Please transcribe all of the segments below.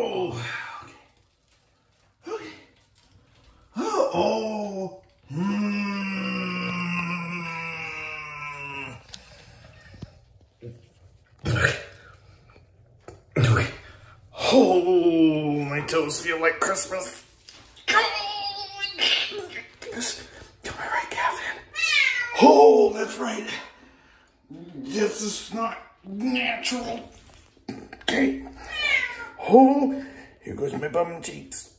Oh, okay. Okay. Oh, mm. okay. okay. Oh, my toes feel like Christmas. Come right, Oh, that's right. This is not natural. Okay. Oh, here goes my bum cheeks.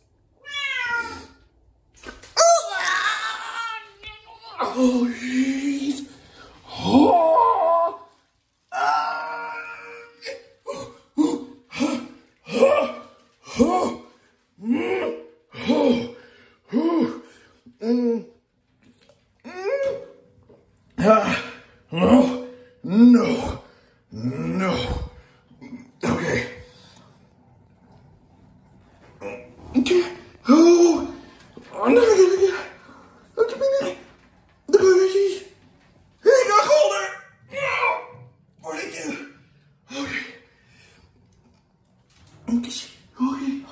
Oh, jeez. Oh. Ah. Ah. No. No. Okay. Okay. Oh. I'm never gonna get. Look at me. Look at me. He got colder. No. What did I do? Okay. Okay. Okay.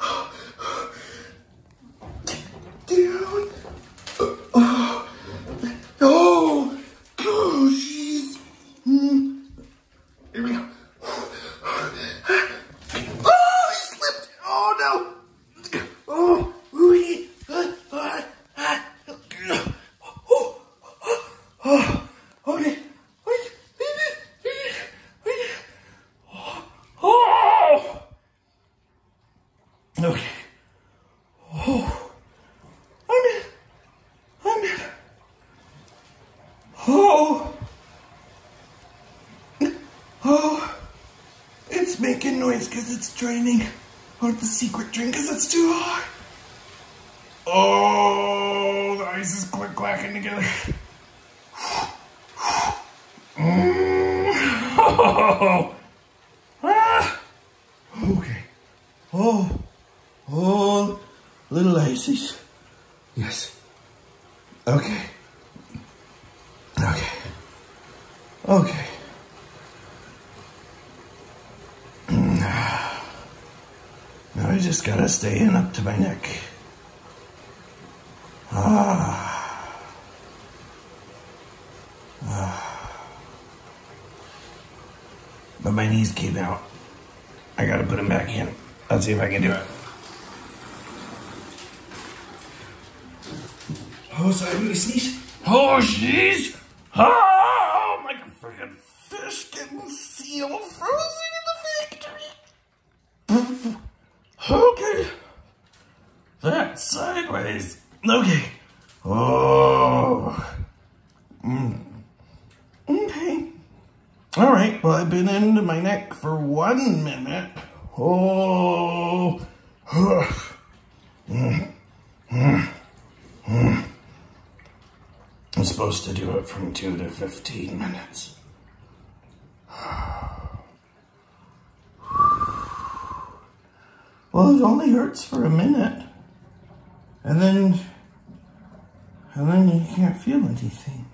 Okay. Down. Oh. Oh. Oh, jeez. Hmm. Here we go. Oh, he slipped. Oh, no. Oh, ooh, uh, uh, uh, oh, oh, okay. Oh, okay. Oh, I'm in. I'm in. Oh. Oh. It's making noise because it's draining out the secret drink because it's too hot. Oh, the ice is clacking together. Oh. Ah. Okay. Oh. Oh. Little ices. Yes. Okay. Okay. Okay. I just gotta stay in up to my neck. Ah. Ah. But my knees came out. I gotta put them back in. Let's see if I can do it. Oh, sorry, I'm gonna sneeze. Oh, jeez. Oh, like a freaking fish getting sealed frozen in the factory. Okay. That's sideways. Okay. Oh. Mm. Okay. All right. Well, I've been into my neck for one minute. Oh. Mm. Mm. Mm. I'm supposed to do it from 2 to 15 minutes. Well, it only hurts for a minute. And then, and then you can't feel anything.